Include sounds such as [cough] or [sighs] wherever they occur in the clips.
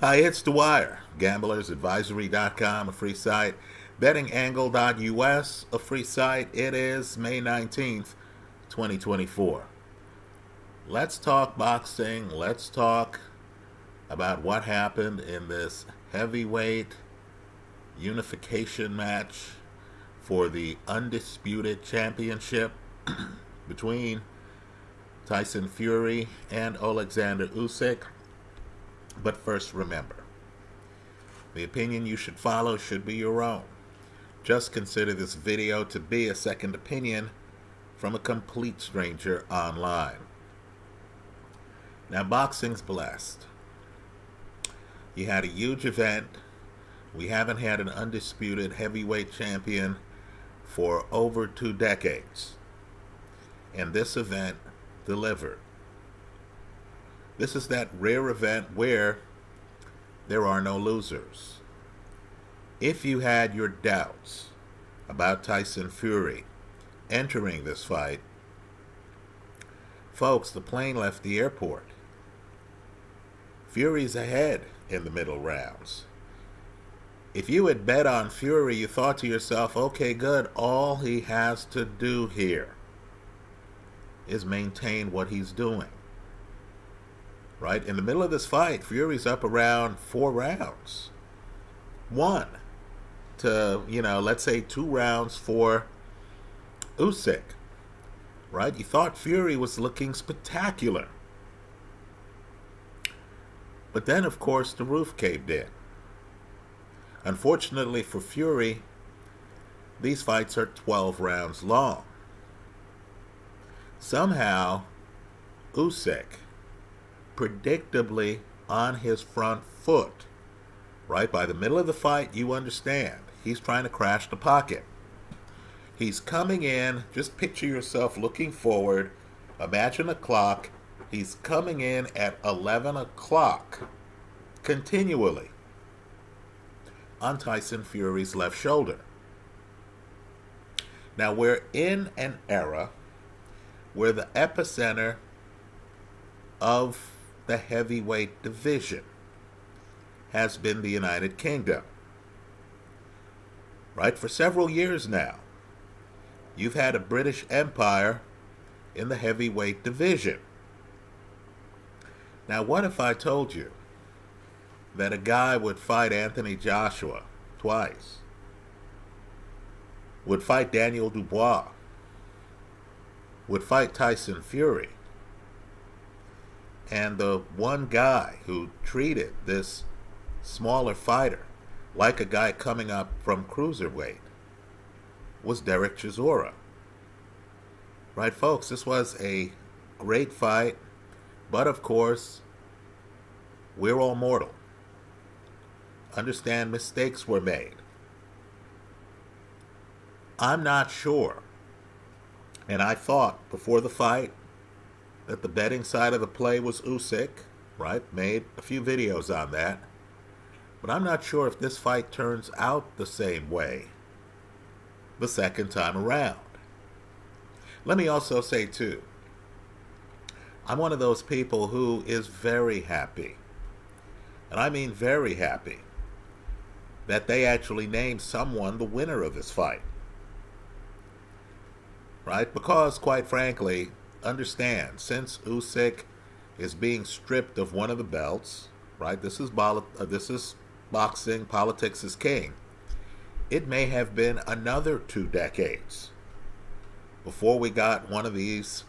Hi, it's Dwyer, GamblersAdvisory.com, a free site. BettingAngle.us, a free site. It is May 19th, 2024. Let's talk boxing. Let's talk about what happened in this heavyweight unification match for the undisputed championship [clears throat] between Tyson Fury and Alexander Usyk. But first, remember the opinion you should follow should be your own. Just consider this video to be a second opinion from a complete stranger online. Now, boxing's blessed. You had a huge event. We haven't had an undisputed heavyweight champion for over two decades. And this event delivered. This is that rare event where there are no losers. If you had your doubts about Tyson Fury entering this fight, folks, the plane left the airport. Fury's ahead in the middle rounds. If you had bet on Fury, you thought to yourself, okay, good, all he has to do here is maintain what he's doing right? In the middle of this fight, Fury's up around four rounds. One to, you know, let's say two rounds for Usyk, right? You thought Fury was looking spectacular. But then, of course, the roof caved in. Unfortunately for Fury, these fights are 12 rounds long. Somehow, Usyk predictably on his front foot. Right by the middle of the fight, you understand. He's trying to crash the pocket. He's coming in, just picture yourself looking forward. Imagine a clock. He's coming in at 11 o'clock continually on Tyson Fury's left shoulder. Now, we're in an era where the epicenter of the heavyweight division has been the United Kingdom. Right? For several years now, you've had a British Empire in the heavyweight division. Now, what if I told you that a guy would fight Anthony Joshua twice, would fight Daniel Dubois, would fight Tyson Fury, and the one guy who treated this smaller fighter like a guy coming up from cruiserweight was Derek Chisora. Right, folks, this was a great fight, but of course, we're all mortal. Understand mistakes were made. I'm not sure. And I thought before the fight that the betting side of the play was Usyk, right? Made a few videos on that. But I'm not sure if this fight turns out the same way the second time around. Let me also say, too, I'm one of those people who is very happy, and I mean very happy, that they actually named someone the winner of this fight. Right? Because, quite frankly, understand, since Usyk is being stripped of one of the belts, right? This is uh, this is boxing. Politics is king. It may have been another two decades before we got one of these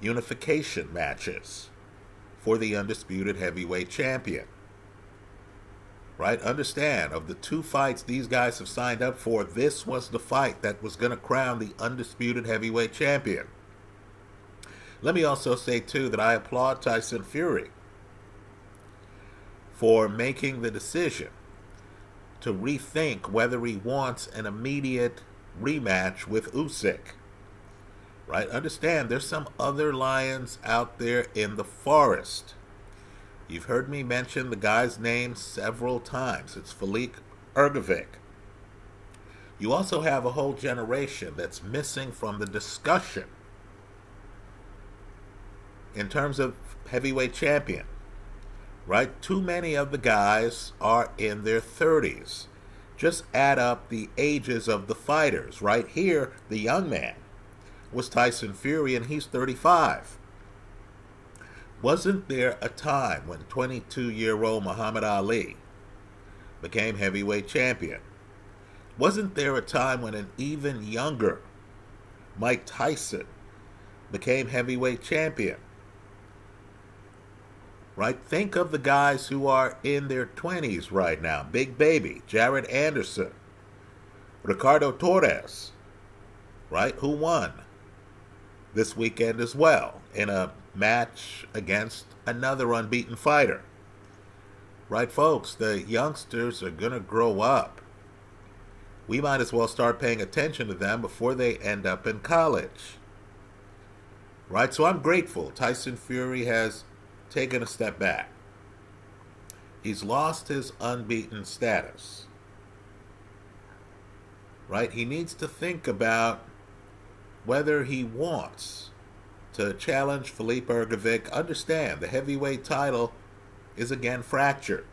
unification matches for the undisputed heavyweight champion. Right? Understand, of the two fights these guys have signed up for, this was the fight that was going to crown the undisputed heavyweight champion. Let me also say, too, that I applaud Tyson Fury for making the decision to rethink whether he wants an immediate rematch with Usyk. Right? Understand, there's some other lions out there in the forest. You've heard me mention the guy's name several times. It's Filip Hrgovic. You also have a whole generation that's missing from the discussion in terms of heavyweight champion, right? Too many of the guys are in their 30s. Just add up the ages of the fighters. Right here, the young man was Tyson Fury, and he's 35. Wasn't there a time when 22 year old Muhammad Ali became heavyweight champion? Wasn't there a time when an even younger Mike Tyson became heavyweight champion? Right? Think of the guys who are in their 20s right now Big Baby, Jared Anderson, Ricardo Torres, right? Who won this weekend as well in a match against another unbeaten fighter. Right, folks? The youngsters are going to grow up. We might as well start paying attention to them before they end up in college. Right? So I'm grateful Tyson Fury has taken a step back. He's lost his unbeaten status. Right? He needs to think about whether he wants to challenge Filip Hrgovic. Understand the heavyweight title is again fractured.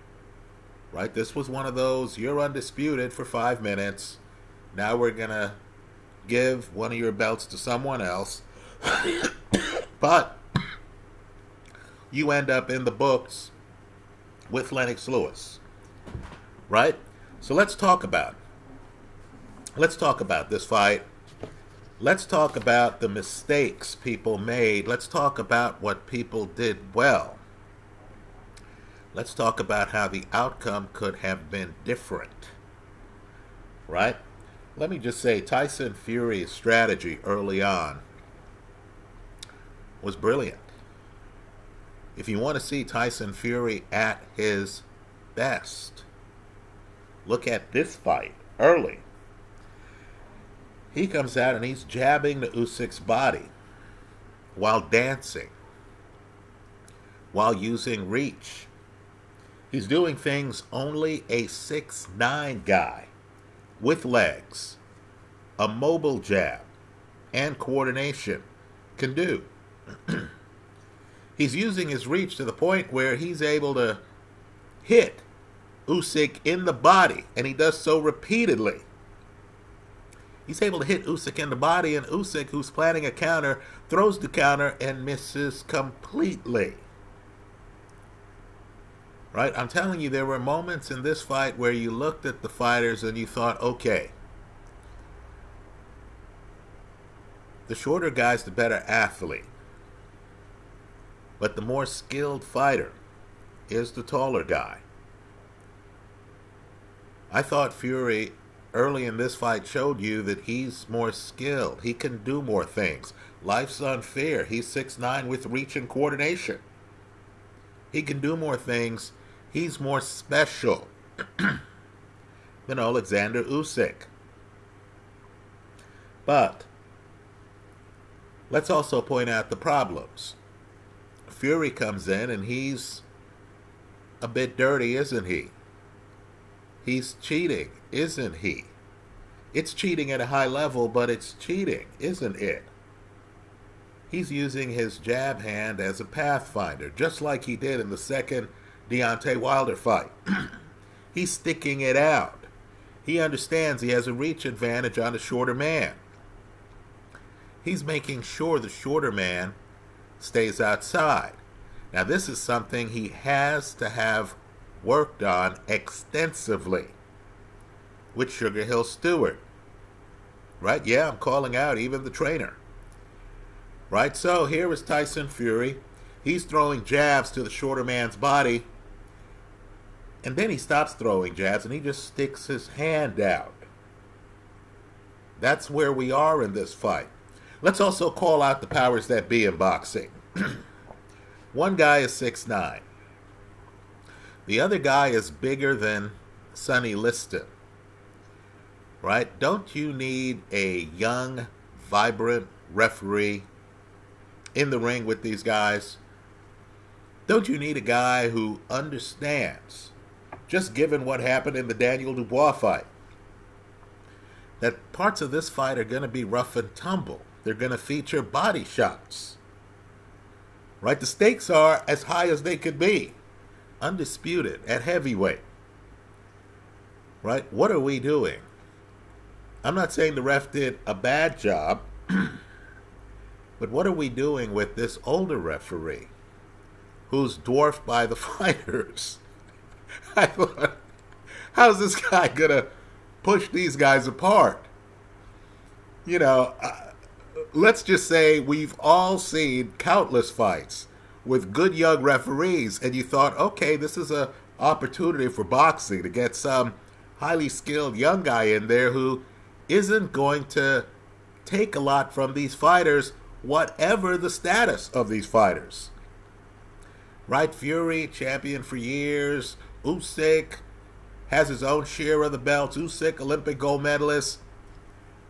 Right? This was one of those you're undisputed for five minutes. Now we're going to give one of your belts to someone else. [coughs] but you end up in the books with Lennox Lewis. Right? So let's talk about let's talk about this fight Let's talk about the mistakes people made. Let's talk about what people did well. Let's talk about how the outcome could have been different. Right? Let me just say Tyson Fury's strategy early on was brilliant. If you want to see Tyson Fury at his best, look at this fight early. He comes out and he's jabbing the Usyk's body while dancing, while using reach. He's doing things only a six nine guy with legs, a mobile jab, and coordination can do. [clears throat] he's using his reach to the point where he's able to hit Usyk in the body, and he does so repeatedly. He's able to hit Usyk in the body, and Usyk, who's planning a counter, throws the counter and misses completely. Right? I'm telling you, there were moments in this fight where you looked at the fighters and you thought, okay, the shorter guy's the better athlete. But the more skilled fighter is the taller guy. I thought Fury early in this fight showed you that he's more skilled. He can do more things. Life's unfair. He's six nine with reach and coordination. He can do more things. He's more special [clears throat] than Alexander Usyk. But let's also point out the problems. Fury comes in and he's a bit dirty, isn't he? He's cheating, isn't he? It's cheating at a high level, but it's cheating, isn't it? He's using his jab hand as a pathfinder, just like he did in the second Deontay Wilder fight. [clears throat] He's sticking it out. He understands he has a reach advantage on the shorter man. He's making sure the shorter man stays outside. Now, this is something he has to have worked on extensively with SugarHill Steward. Right? Yeah, I'm calling out even the trainer. Right? So here is Tyson Fury. He's throwing jabs to the shorter man's body. And then he stops throwing jabs and he just sticks his hand out. That's where we are in this fight. Let's also call out the powers that be in boxing. [clears throat] One guy is six nine. The other guy is bigger than Sonny Liston. Right? Don't you need a young, vibrant referee in the ring with these guys? Don't you need a guy who understands, just given what happened in the Daniel Dubois fight, that parts of this fight are going to be rough and tumble? They're going to feature body shots. Right? The stakes are as high as they could be undisputed at heavyweight. Right? What are we doing? I'm not saying the ref did a bad job, [clears throat] but what are we doing with this older referee who's dwarfed by the [laughs] fighters? [laughs] I thought, how's this guy gonna push these guys apart? You know, let's just say we've all seen countless fights with good young referees, and you thought, okay, this is a opportunity for boxing to get some highly skilled young guy in there who isn't going to take a lot from these fighters, whatever the status of these fighters. Right, Fury, champion for years. Usyk has his own share of the belts. Usyk, Olympic gold medalist.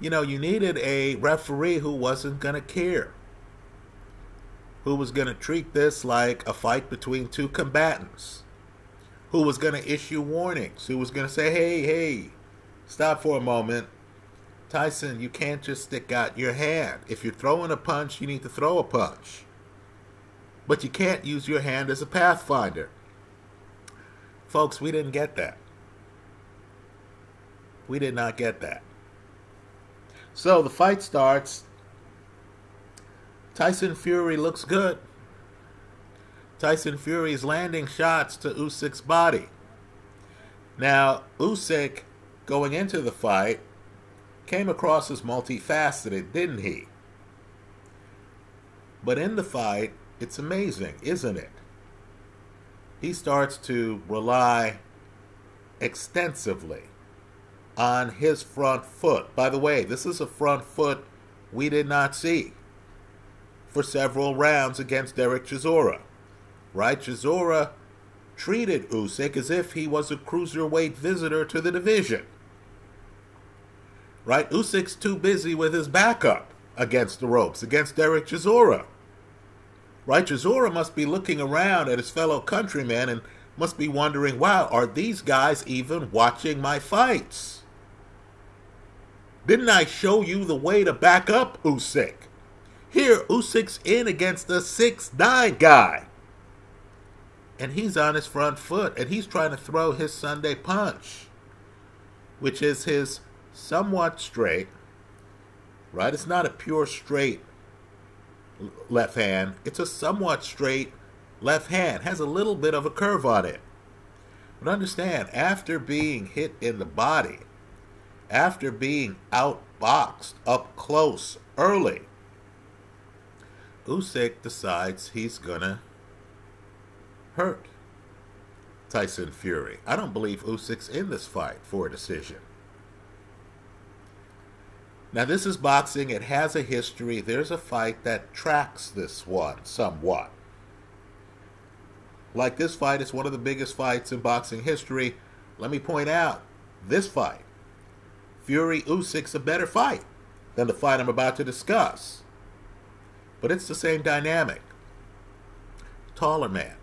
You know, you needed a referee who wasn't going to care who was going to treat this like a fight between two combatants, who was going to issue warnings, who was going to say, hey, hey, stop for a moment. Tyson, you can't just stick out your hand. If you're throwing a punch, you need to throw a punch. But you can't use your hand as a pathfinder. Folks, we didn't get that. We did not get that. So the fight starts Tyson Fury looks good. Tyson Fury is landing shots to Usyk's body. Now, Usyk, going into the fight, came across as multifaceted, didn't he? But in the fight, it's amazing, isn't it? He starts to rely extensively on his front foot. By the way, this is a front foot we did not see for several rounds against Derek Chisora. Right? Chisora treated Usyk as if he was a cruiserweight visitor to the division. Right? Usyk's too busy with his backup against the ropes, against Derek Chisora. Right? Chisora must be looking around at his fellow countrymen and must be wondering, wow, are these guys even watching my fights? Didn't I show you the way to back up Usyk? Here, Usyk's in against a six-nine guy. And he's on his front foot, and he's trying to throw his Sunday punch, which is his somewhat straight, right? It's not a pure straight left hand. It's a somewhat straight left hand. Has a little bit of a curve on it. But understand, after being hit in the body, after being outboxed up close early, Usyk decides he's gonna hurt Tyson Fury. I don't believe Usyk's in this fight for a decision. Now, this is boxing. It has a history. There's a fight that tracks this one somewhat. Like this fight, it's one of the biggest fights in boxing history. Let me point out this fight Fury Usyk's a better fight than the fight I'm about to discuss. But it's the same dynamic. Taller man.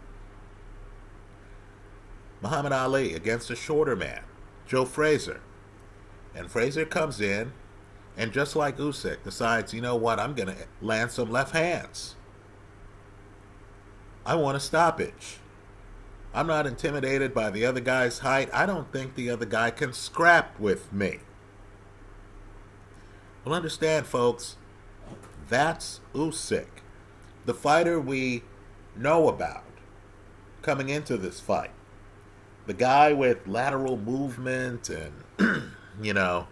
Muhammad Ali against a shorter man, Joe Frazier. And Frazier comes in and just like Usyk decides, you know what, I'm going to land some left hands. I want a stoppage. I'm not intimidated by the other guy's height. I don't think the other guy can scrap with me. Well, understand, folks, that's Usyk, the fighter we know about coming into this fight. The guy with lateral movement and, [clears throat] you know,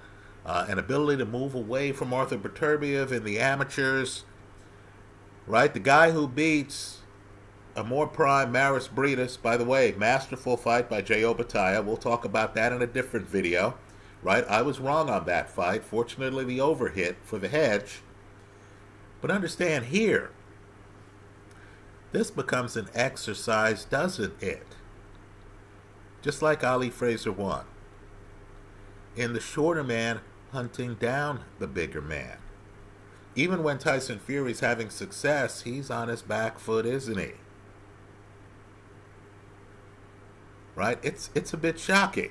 uh, an ability to move away from Arthur Beterbiev in the amateurs, right? The guy who beats a more prime Mairis Briedis, by the way, masterful fight by Jai Opetaia. We'll talk about that in a different video, right? I was wrong on that fight. Fortunately, the overhit for the hedge but understand here, this becomes an exercise, doesn't it? Just like Ali Frazier won. In the shorter man hunting down the bigger man. Even when Tyson Fury's having success, he's on his back foot, isn't he? Right? It's it's a bit shocking.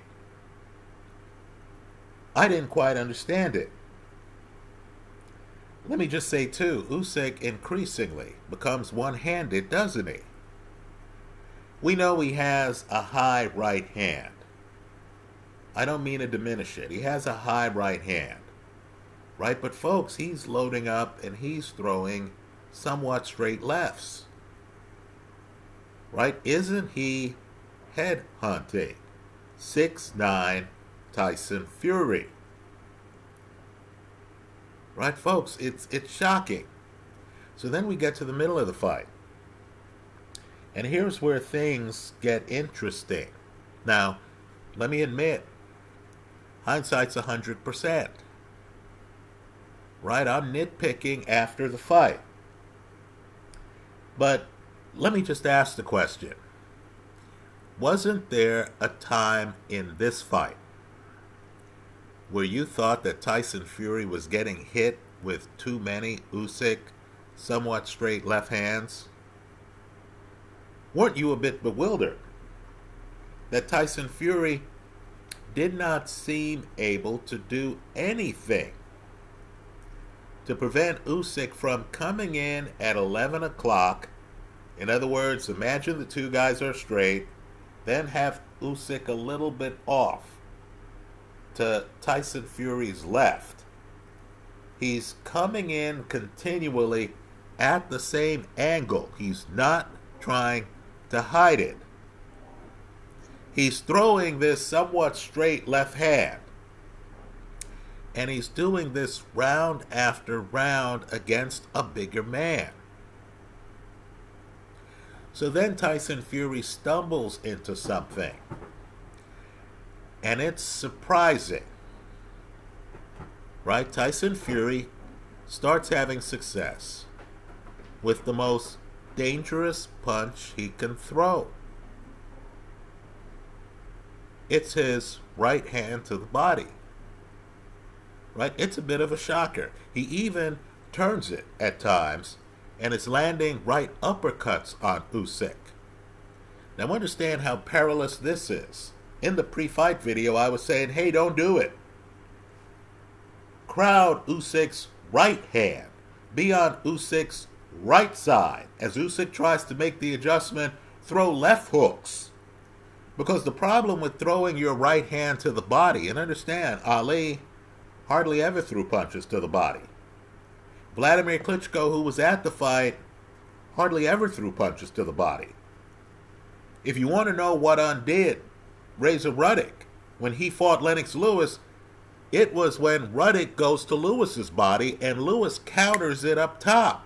I didn't quite understand it. Let me just say, too, Usyk increasingly becomes one handed, doesn't he? We know he has a high right hand. I don't mean to diminish it. He has a high right hand. Right? But folks, he's loading up and he's throwing somewhat straight lefts. Right? Isn't he head hunting? Six nine Tyson Fury. Right, folks? It's it's shocking. So then we get to the middle of the fight. And here's where things get interesting. Now, let me admit, hindsight's 100%. Right? I'm nitpicking after the fight. But let me just ask the question Wasn't there a time in this fight where you thought that Tyson Fury was getting hit with too many Usyk somewhat straight left hands? Weren't you a bit bewildered that Tyson Fury did not seem able to do anything to prevent Usyk from coming in at 11 o'clock. In other words, imagine the two guys are straight, then have Usyk a little bit off to Tyson Fury's left. He's coming in continually at the same angle. He's not trying to hide it. He's throwing this somewhat straight left hand. And he's doing this round after round against a bigger man. So then Tyson Fury stumbles into something. And it's surprising. Right? Tyson Fury starts having success with the most dangerous punch he can throw. It's his right hand to the body. Right? It's a bit of a shocker. He even turns it at times and is landing right uppercuts on Usyk. Now understand how perilous this is. In the pre-fight video, I was saying, hey, don't do it. Crowd Usyk's right hand. Be on Usyk's right side. As Usyk tries to make the adjustment, throw left hooks. Because the problem with throwing your right hand to the body, and understand, Ali hardly ever threw punches to the body. Vladimir Klitschko, who was at the fight, hardly ever threw punches to the body. If you want to know what undid Razor Ruddick. when he fought Lennox Lewis, it was when Ruddick goes to Lewis's body and Lewis counters it up top.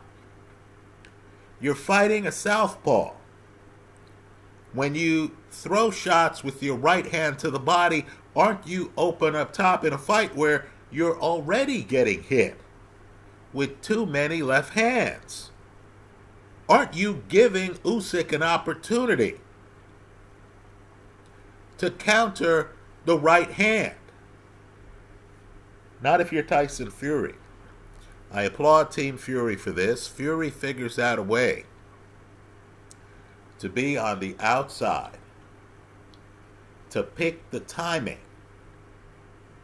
You're fighting a southpaw. When you throw shots with your right hand to the body, aren't you open up top in a fight where you're already getting hit with too many left hands? Aren't you giving Usyk an opportunity to counter the right hand? Not if you're Tyson Fury. I applaud Team Fury for this. Fury figures out a way to be on the outside, to pick the timing,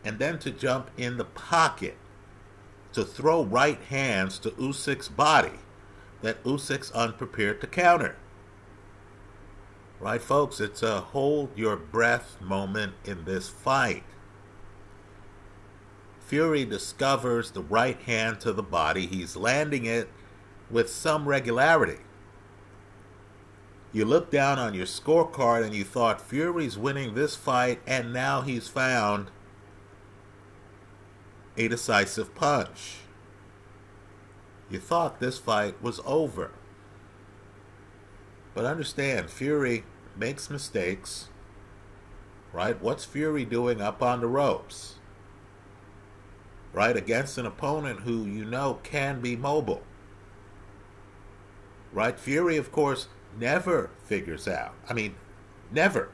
and then to jump in the pocket to throw right hands to Usyk's body that Usyk's unprepared to counter. Right, folks? It's a hold your breath moment in this fight. Fury discovers the right hand to the body. He's landing it with some regularity. You look down on your scorecard and you thought Fury's winning this fight, and now he's found a decisive punch. You thought this fight was over. But understand, Fury makes mistakes, right? What's Fury doing up on the ropes? right, against an opponent who you know can be mobile. Right? Fury, of course, never figures out, I mean, never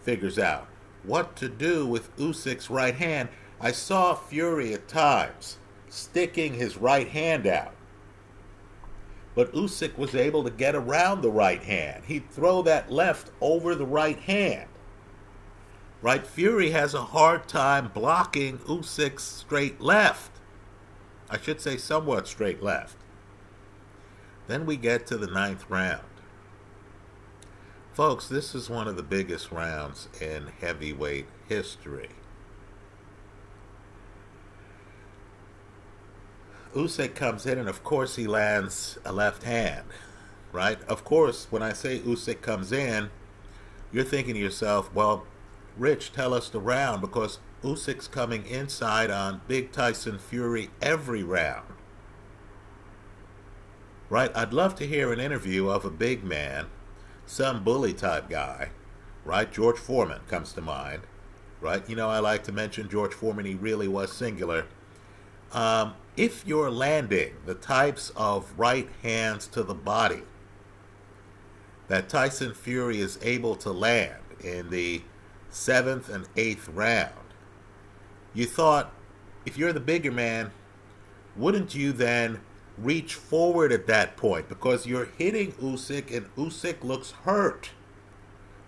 figures out what to do with Usyk's right hand. I saw Fury at times sticking his right hand out. But Usyk was able to get around the right hand. He'd throw that left over the right hand right? Fury has a hard time blocking Usyk's straight left. I should say somewhat straight left. Then we get to the ninth round. Folks, this is one of the biggest rounds in heavyweight history. Usyk comes in, and of course he lands a left hand, right? Of course, when I say Usyk comes in, you're thinking to yourself, well, Rich, tell us the round because Usyk's coming inside on Big Tyson Fury every round. Right? I'd love to hear an interview of a big man, some bully type guy, right? George Foreman comes to mind, right? You know, I like to mention George Foreman, he really was singular. Um, if you're landing the types of right hands to the body that Tyson Fury is able to land in the seventh and eighth round, you thought if you're the bigger man, wouldn't you then reach forward at that point because you're hitting Usyk and Usyk looks hurt?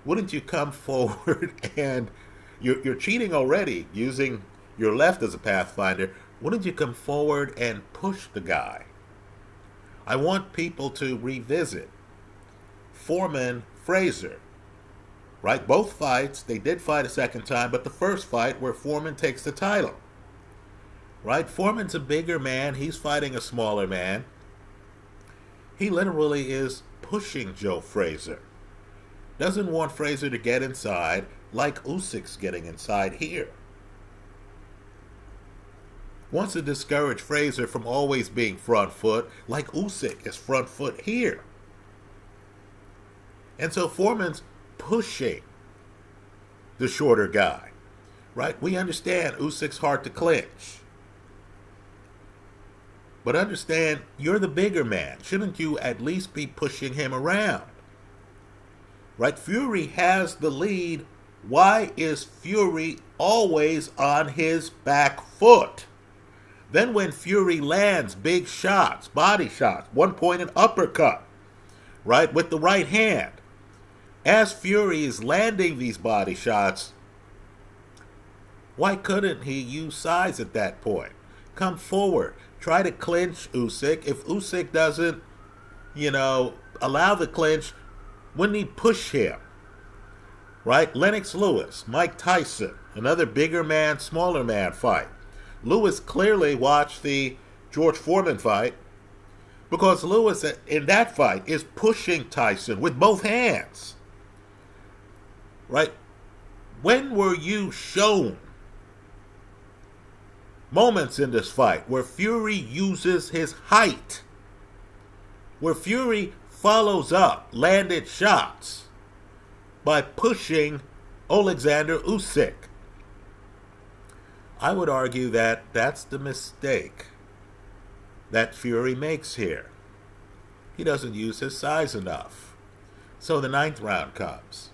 Wouldn't you come [laughs] forward and you're, you're cheating already using your left as a pathfinder? Wouldn't you come forward and push the guy? I want people to revisit Foreman Frazier. Right? Both fights, they did fight a second time, but the first fight where Foreman takes the title. Right? Foreman's a bigger man, he's fighting a smaller man. He literally is pushing Joe Frazier. Doesn't want Frazier to get inside like Usyk's getting inside here wants to discourage Frazier from always being front foot, like Usyk is front foot here. And so Foreman's pushing the shorter guy, right? We understand Usyk's hard to clinch. But understand, you're the bigger man. Shouldn't you at least be pushing him around? Right? Fury has the lead. Why is Fury always on his back foot? Then when Fury lands big shots, body shots, one point an uppercut, right, with the right hand, as Fury is landing these body shots, why couldn't he use size at that point? Come forward, try to clinch Usyk. If Usyk doesn't, you know, allow the clinch, wouldn't he push him? Right? Lennox Lewis, Mike Tyson, another bigger man, smaller man fight. Lewis clearly watched the George Foreman fight because Lewis in that fight is pushing Tyson with both hands. Right? When were you shown moments in this fight where Fury uses his height, where Fury follows up landed shots by pushing Alexander Usyk? I would argue that that's the mistake that Fury makes here. He doesn't use his size enough. So the ninth round comes.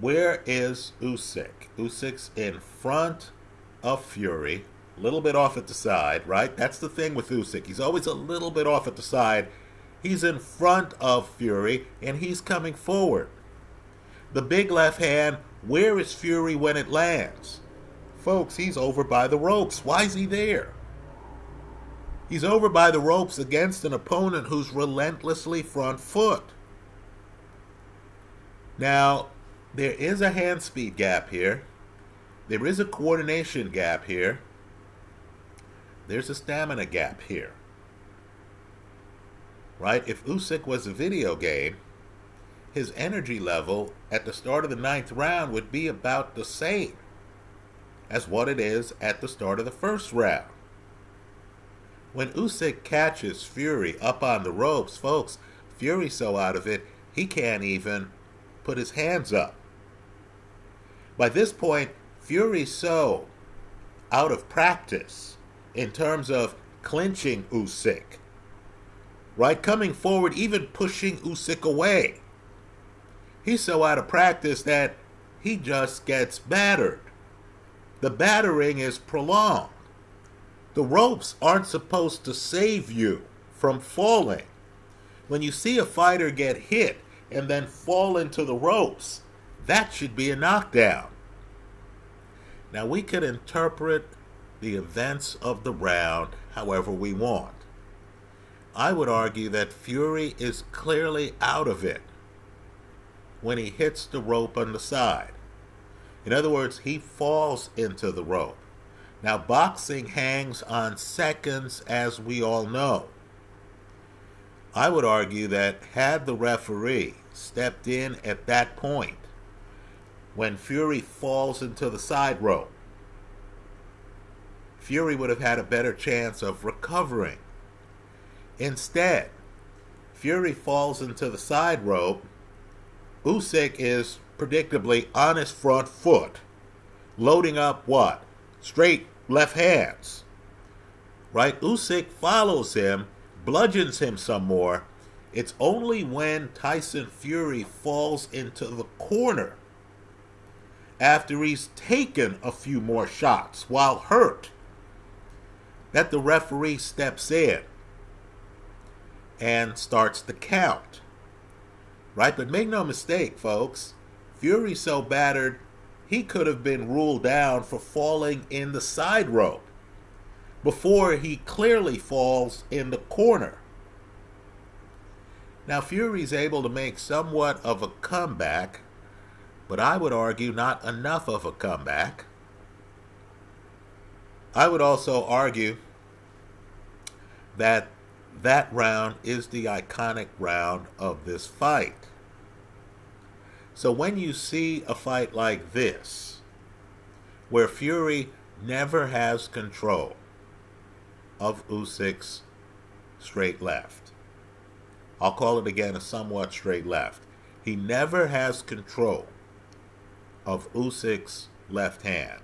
Where is Usyk? Usyk's in front of Fury, a little bit off at the side, right? That's the thing with Usyk. He's always a little bit off at the side. He's in front of Fury, and he's coming forward. The big left hand, where is Fury when it lands? Folks, he's over by the ropes. Why is he there? He's over by the ropes against an opponent who's relentlessly front foot. Now, there is a hand speed gap here. There is a coordination gap here. There's a stamina gap here. Right? If Usyk was a video game, his energy level at the start of the ninth round would be about the same as what it is at the start of the first round. When Usyk catches Fury up on the ropes, folks, Fury's so out of it, he can't even put his hands up. By this point, Fury's so out of practice in terms of clinching Usyk, right? Coming forward, even pushing Usyk away. He's so out of practice that he just gets battered. The battering is prolonged. The ropes aren't supposed to save you from falling. When you see a fighter get hit and then fall into the ropes, that should be a knockdown. Now, we could interpret the events of the round however we want. I would argue that Fury is clearly out of it when he hits the rope on the side. In other words, he falls into the rope. Now, boxing hangs on seconds, as we all know. I would argue that had the referee stepped in at that point, when Fury falls into the side rope, Fury would have had a better chance of recovering. Instead, Fury falls into the side rope. Usyk is predictably on his front foot, loading up what? Straight left hands. Right? Usyk follows him, bludgeons him some more. It's only when Tyson Fury falls into the corner after he's taken a few more shots while hurt that the referee steps in and starts the count. Right? But make no mistake, folks, Fury's so battered, he could have been ruled down for falling in the side rope before he clearly falls in the corner. Now, Fury's able to make somewhat of a comeback, but I would argue not enough of a comeback. I would also argue that that round is the iconic round of this fight. So when you see a fight like this, where Fury never has control of Usyk's straight left, I'll call it again a somewhat straight left. He never has control of Usyk's left hand.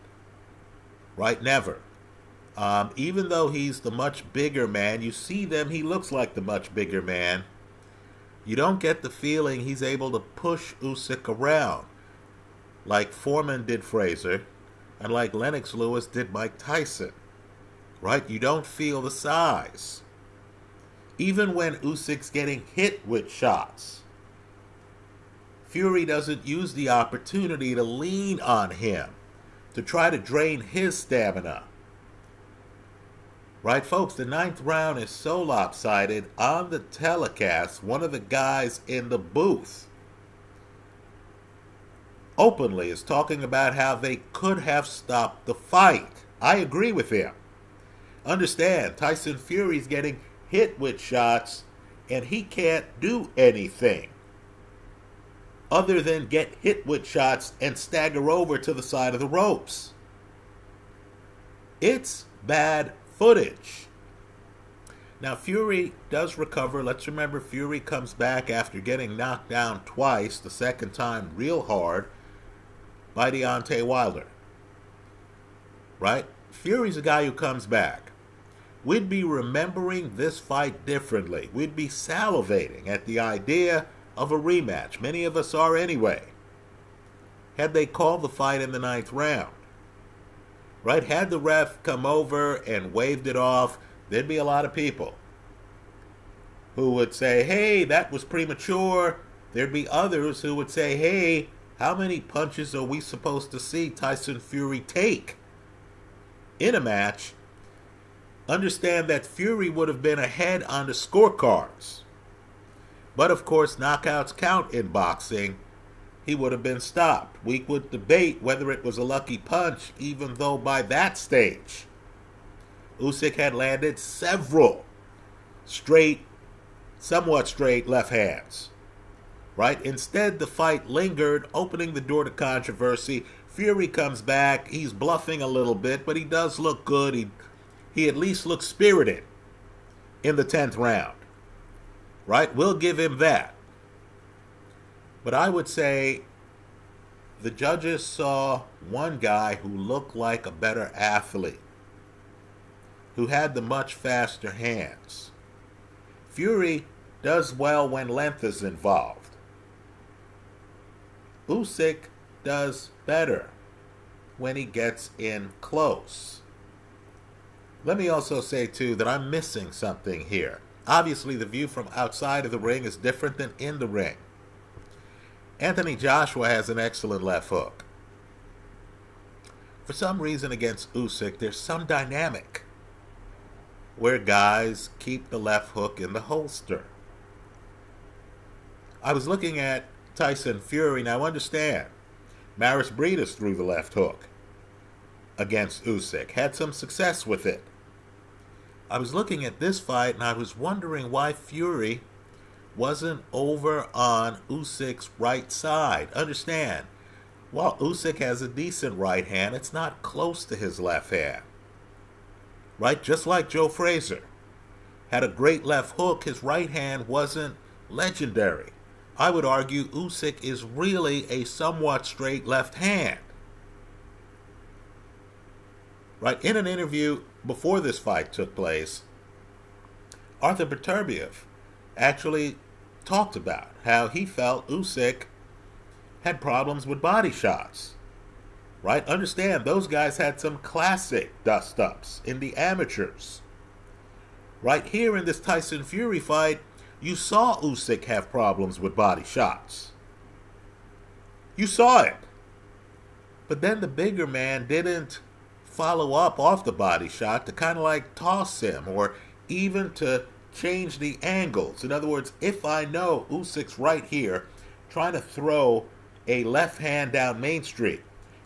Right? Never. Um, even though he's the much bigger man, you see them, he looks like the much bigger man. You don't get the feeling he's able to push Usyk around like Foreman did Frazier and like Lennox Lewis did Mike Tyson. Right? You don't feel the size. Even when Usyk's getting hit with shots, Fury doesn't use the opportunity to lean on him to try to drain his stamina. Right, folks, the ninth round is so lopsided. On the telecast, one of the guys in the booth openly is talking about how they could have stopped the fight. I agree with him. Understand, Tyson Fury's getting hit with shots, and he can't do anything other than get hit with shots and stagger over to the side of the ropes. It's bad footage. Now, Fury does recover. Let's remember Fury comes back after getting knocked down twice, the second time real hard, by Deontay Wilder. Right? Fury's a guy who comes back. We'd be remembering this fight differently. We'd be salivating at the idea of a rematch. Many of us are anyway. Had they called the fight in the ninth round, right? Had the ref come over and waved it off, there'd be a lot of people who would say, hey, that was premature. There'd be others who would say, hey, how many punches are we supposed to see Tyson Fury take in a match? Understand that Fury would have been ahead on the scorecards. But of course, knockouts count in boxing he would have been stopped. We would debate whether it was a lucky punch, even though by that stage, Usyk had landed several straight, somewhat straight left hands. Right? Instead, the fight lingered, opening the door to controversy. Fury comes back. He's bluffing a little bit, but he does look good. He, he at least looks spirited in the 10th round. Right? We'll give him that. But I would say the judges saw one guy who looked like a better athlete, who had the much faster hands. Fury does well when length is involved. Usyk does better when he gets in close. Let me also say, too, that I'm missing something here. Obviously, the view from outside of the ring is different than in the ring. Anthony Joshua has an excellent left hook. For some reason against Usyk, there's some dynamic where guys keep the left hook in the holster. I was looking at Tyson Fury. Now understand, Mairis Briedis threw the left hook against Usyk. Had some success with it. I was looking at this fight and I was wondering why Fury wasn't over on Usyk's right side. Understand, while Usyk has a decent right hand, it's not close to his left hand. Right? Just like Joe Frazier had a great left hook, his right hand wasn't legendary. I would argue Usyk is really a somewhat straight left hand. Right? In an interview before this fight took place, Arthur Beterbiev actually talked about how he felt Usyk had problems with body shots. Right? Understand, those guys had some classic dust ups in the amateurs. Right here in this Tyson Fury fight, you saw Usyk have problems with body shots. You saw it. But then the bigger man didn't follow up off the body shot to kind of like toss him or even to change the angles. In other words, if I know Usyk's right here trying to throw a left hand down Main Street,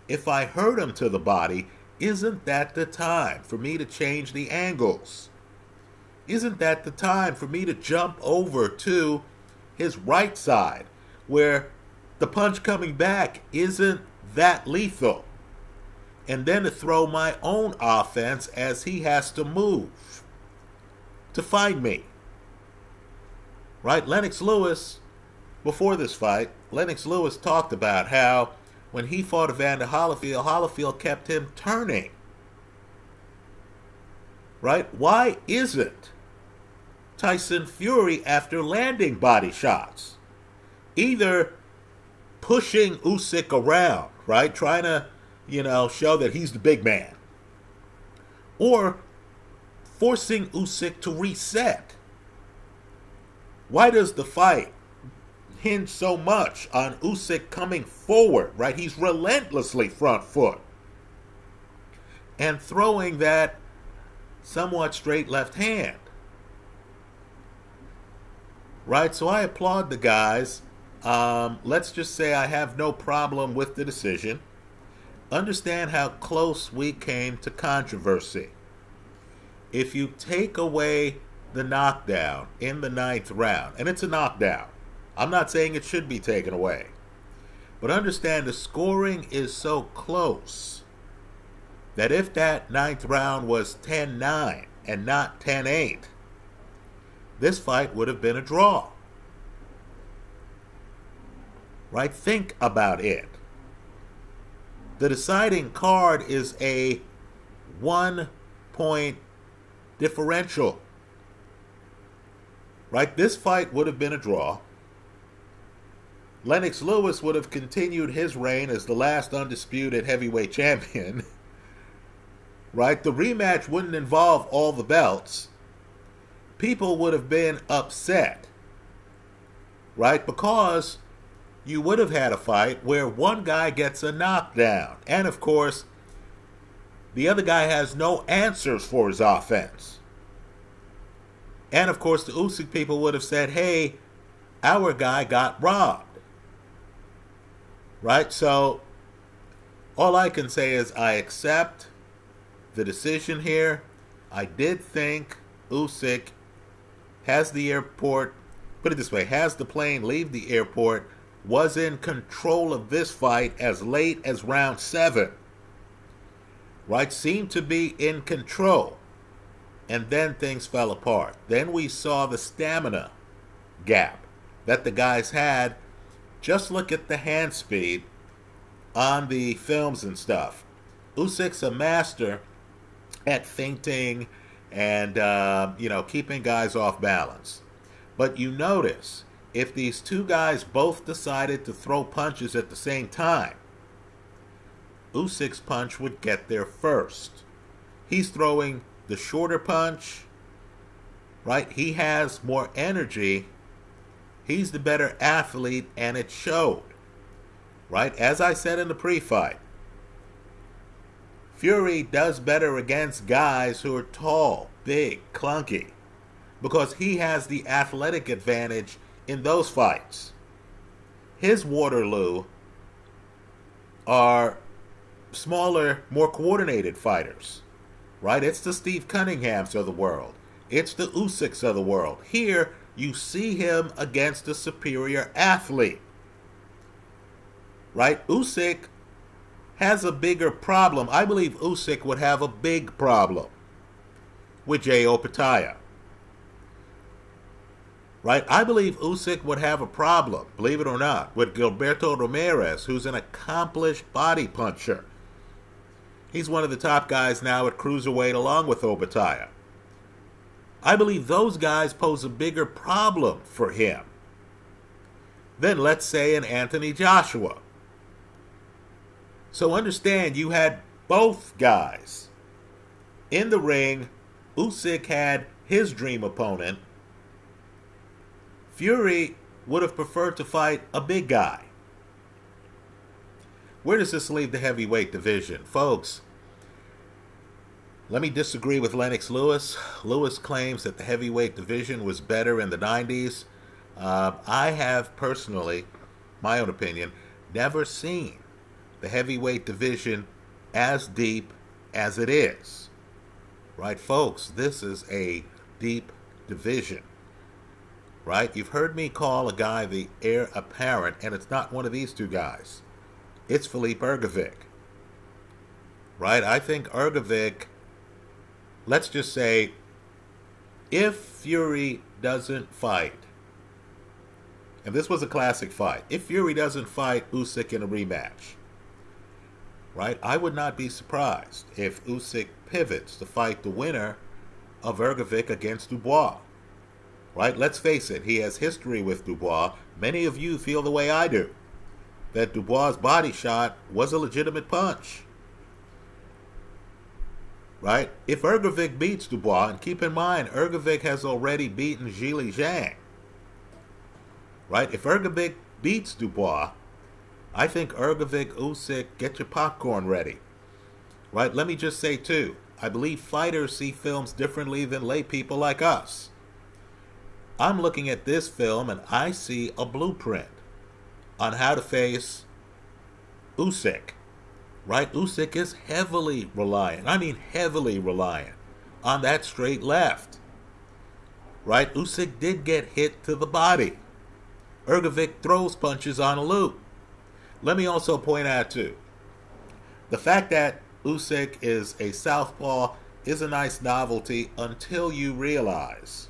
if I hurt him to the body, isn't that the time for me to change the angles? isn't that the time for me to jump over to his right side where the punch coming back isn't that lethal? And then to throw my own offense as he has to move to find me. Right? Lennox Lewis, before this fight, Lennox Lewis talked about how when he fought Evander Holyfield, Holyfield kept him turning. Right? Why isn't Tyson Fury after landing body shots. Either pushing Usyk around, right? Trying to, you know, show that he's the big man. Or forcing Usyk to reset. Why does the fight hinge so much on Usyk coming forward, right? He's relentlessly front foot. And throwing that somewhat straight left hand right? So I applaud the guys. Um, let's just say I have no problem with the decision. Understand how close we came to controversy. If you take away the knockdown in the ninth round, and it's a knockdown, I'm not saying it should be taken away, but understand the scoring is so close that if that ninth round was 10 9 and not 10 8, this fight would have been a draw. Right? Think about it. The deciding card is a one point differential. Right? This fight would have been a draw. Lennox Lewis would have continued his reign as the last undisputed heavyweight champion. [laughs] right? The rematch wouldn't involve all the belts people would have been upset, right? Because you would have had a fight where one guy gets a knockdown. And of course, the other guy has no answers for his offense. And of course, the Usyk people would have said, hey, our guy got robbed. Right? So, all I can say is I accept the decision here. I did think Usyk has the airport, put it this way, has the plane leave the airport, was in control of this fight as late as round seven. Right? Seemed to be in control. And then things fell apart. Then we saw the stamina gap that the guys had. Just look at the hand speed on the films and stuff. Usyk's a master at feinting and uh, you know keeping guys off balance. But you notice if these two guys both decided to throw punches at the same time, Usyk's punch would get there first. He's throwing the shorter punch, right? He has more energy. He's the better athlete, and it showed, right? As I said in the pre fight, Fury does better against guys who are tall, big, clunky, because he has the athletic advantage in those fights. his Waterloo are smaller, more coordinated fighters, right? It's the Steve Cunninghams of the world. It's the Usyks of the world. Here, you see him against a superior athlete, right? Usyk has a bigger problem. I believe Usyk would have a big problem with Jay Opetaia. Right? I believe Usyk would have a problem, believe it or not, with Gilberto Ramirez, who's an accomplished body puncher. He's one of the top guys now at cruiserweight along with Opetaia. I believe those guys pose a bigger problem for him than, let's say, an Anthony Joshua. So understand you had both guys in the ring. Usyk had his dream opponent. Fury would have preferred to fight a big guy. Where does this leave the heavyweight division? Folks, let me disagree with Lennox Lewis. Lewis claims that the heavyweight division was better in the 90s. Uh, I have personally, my own opinion, never seen the heavyweight division as deep as it is. Right, folks? This is a deep division. Right? You've heard me call a guy the heir apparent, and it's not one of these two guys. It's Filip Hrgovic. Right? I think Hrgovic, let's just say, if Fury doesn't fight, and this was a classic fight, if Fury doesn't fight Usyk in a rematch, right? I would not be surprised if Usyk pivots to fight the winner of Hrgovic against Dubois. Right? Let's face it, he has history with Dubois. Many of you feel the way I do. That Dubois' body shot was a legitimate punch. Right? If Hrgovic beats Dubois, and keep in mind, Hrgovic has already beaten Zhilei Zhang. Right? If Hrgovic beats Dubois, I think Hrgovic, Usyk, get your popcorn ready. Right? Let me just say, too, I believe fighters see films differently than lay people like us. I'm looking at this film and I see a blueprint on how to face Usyk. Right? Usyk is heavily reliant, I mean heavily reliant, on that straight left. Right? Usyk did get hit to the body. Hrgovic throws punches on a loop. Let me also point out too, the fact that Usyk is a southpaw is a nice novelty until you realize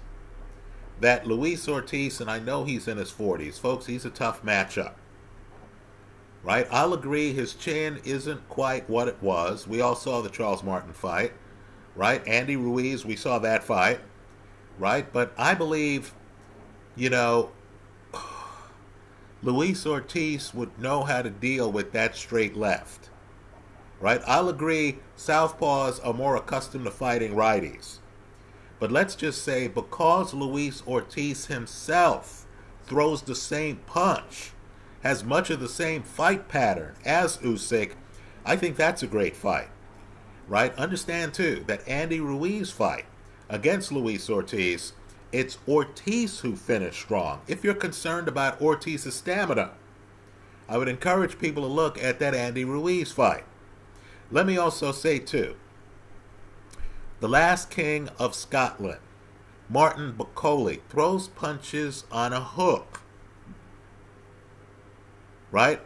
that Luis Ortiz, and I know he's in his 40s, folks, he's a tough matchup. Right? I'll agree his chin isn't quite what it was. We all saw the Charles Martin fight. Right? Andy Ruiz, we saw that fight. Right? But I believe, you know, [sighs] Luis Ortiz would know how to deal with that straight left. Right? I'll agree Southpaws are more accustomed to fighting righties. But let's just say because Luis Ortiz himself throws the same punch, has much of the same fight pattern as Usyk, I think that's a great fight. Right? Understand too that Andy Ruiz fight against Luis Ortiz it's Ortiz who finished strong. If you're concerned about Ortiz's stamina, I would encourage people to look at that Andy Ruiz fight. Let me also say, too, the last king of Scotland, Martin Bakole, throws punches on a hook. Right?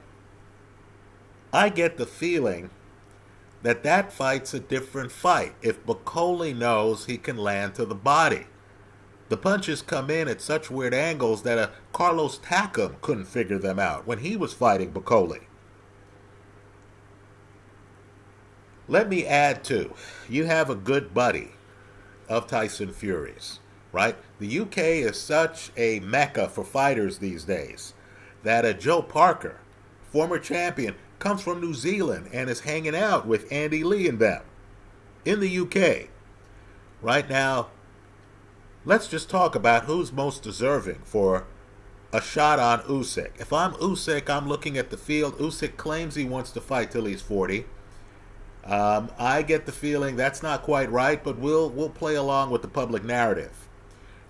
I get the feeling that that fight's a different fight if Bakole knows he can land to the body. The punches come in at such weird angles that a Carlos Takam couldn't figure them out when he was fighting Bakole. Let me add too, you have a good buddy of Tyson Fury's, right? The UK is such a mecca for fighters these days that a Joe Parker, former champion, comes from New Zealand and is hanging out with Andy Lee and them in the UK. Right now, let's just talk about who's most deserving for a shot on Usyk. If I'm Usyk, I'm looking at the field. Usyk claims he wants to fight till he's 40. Um, I get the feeling that's not quite right, but we'll we'll play along with the public narrative.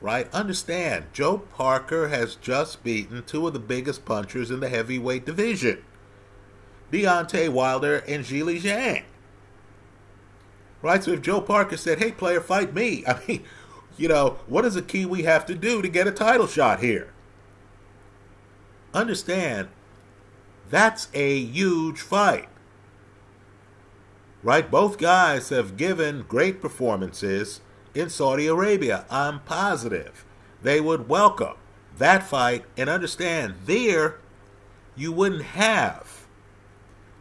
Right? Understand, Joe Parker has just beaten two of the biggest punchers in the heavyweight division Deontay Wilder and Zhilei Zhang. Right? So if Joe Parker said, hey, player, fight me, [laughs] I mean, you know, what does a Kiwi have to do to get a title shot here? Understand, that's a huge fight. Right? Both guys have given great performances in Saudi Arabia. I'm positive they would welcome that fight and understand there you wouldn't have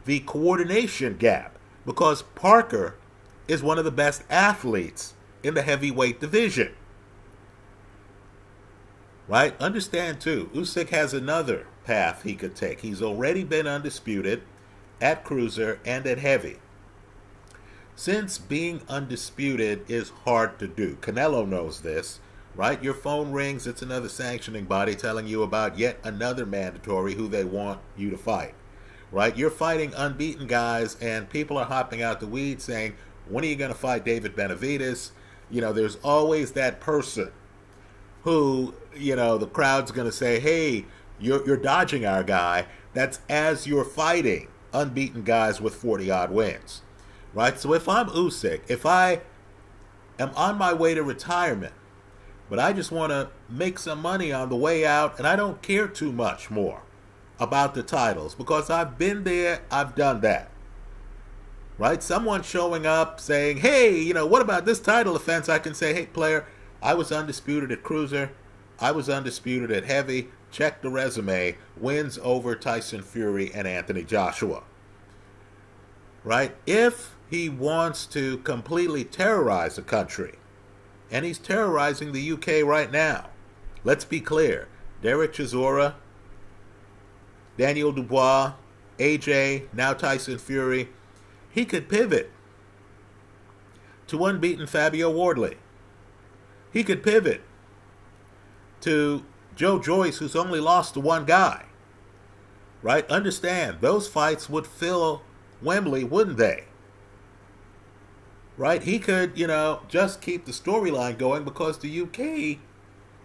the coordination gap because Parker is one of the best athletes in the heavyweight division. Right? Understand too, Usyk has another path he could take. He's already been undisputed at cruiser and at heavy. Since being undisputed is hard to do, Canelo knows this, right? Your phone rings, it's another sanctioning body telling you about yet another mandatory who they want you to fight, right? You're fighting unbeaten guys, and people are hopping out the weed saying, when are you going to fight David Benavidez? You know, there's always that person who, you know, the crowd's going to say, hey, you're, you're dodging our guy. That's as you're fighting unbeaten guys with 40 odd wins right? So if I'm Usyk, if I am on my way to retirement, but I just want to make some money on the way out, and I don't care too much more about the titles because I've been there, I've done that. Right? Someone showing up saying, hey, you know, what about this title offense? I can say, hey, player, I was undisputed at cruiser, I was undisputed at heavy. Check the resume. Wins over Tyson Fury and Anthony Joshua. Right? If he wants to completely terrorize the country. And he's terrorizing the UK right now. Let's be clear. Derek Chisora, Daniel Dubois, AJ, now Tyson Fury. He could pivot to unbeaten Fabio Wardley. He could pivot to Joe Joyce, who's only lost to one guy. Right? Understand, those fights would fill Wembley, wouldn't they? Right? He could, you know, just keep the storyline going because the UK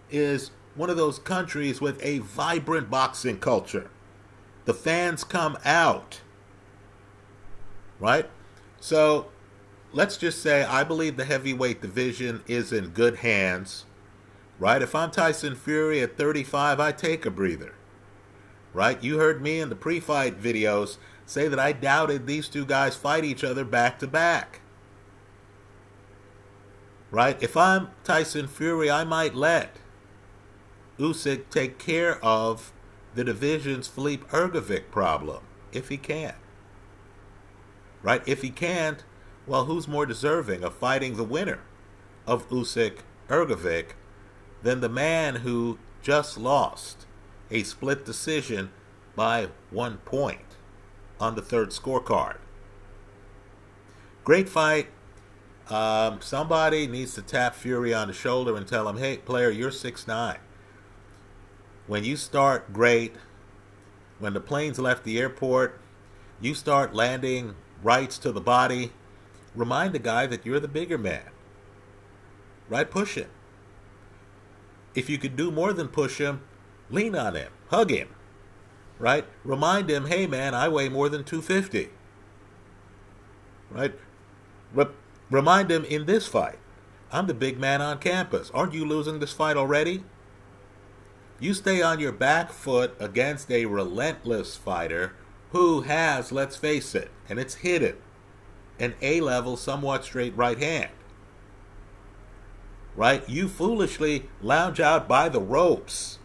is one of those countries with a vibrant boxing culture. The fans come out, right? So let's just say I believe the heavyweight division is in good hands, right? If I'm Tyson Fury at 35, I take a breather, right? You heard me in the pre fight videos say that I doubted these two guys fight each other back to back right? If I'm Tyson Fury, I might let Usyk take care of the division's Filip Hrgovic problem, if he can. Right? If he can't, well, who's more deserving of fighting the winner of Usyk Hrgovic than the man who just lost a split decision by one point on the third scorecard? Great fight. Um, somebody needs to tap Fury on the shoulder and tell him, hey, player, you're six nine. When you start great, when the planes left the airport, you start landing rights to the body, remind the guy that you're the bigger man. Right? Push him. If you could do more than push him, lean on him, hug him. Right? Remind him, hey man, I weigh more than 250. Right? Remind him in this fight, I'm the big man on campus. Aren't you losing this fight already? You stay on your back foot against a relentless fighter who has, let's face it, and it's hidden, an A level, somewhat straight right hand. Right? You foolishly lounge out by the ropes.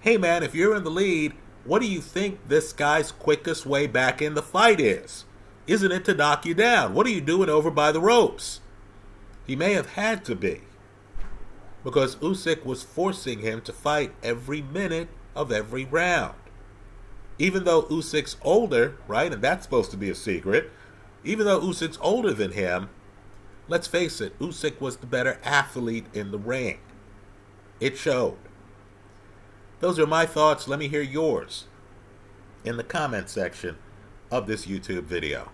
Hey man, if you're in the lead, what do you think this guy's quickest way back in the fight is? Isn't it to knock you down? What are you doing over by the ropes? He may have had to be. Because Usyk was forcing him to fight every minute of every round. Even though Usyk's older, right, and that's supposed to be a secret, even though Usyk's older than him, let's face it, Usyk was the better athlete in the ring. It showed. Those are my thoughts. Let me hear yours in the comment section of this YouTube video.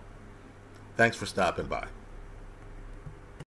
Thanks for stopping by.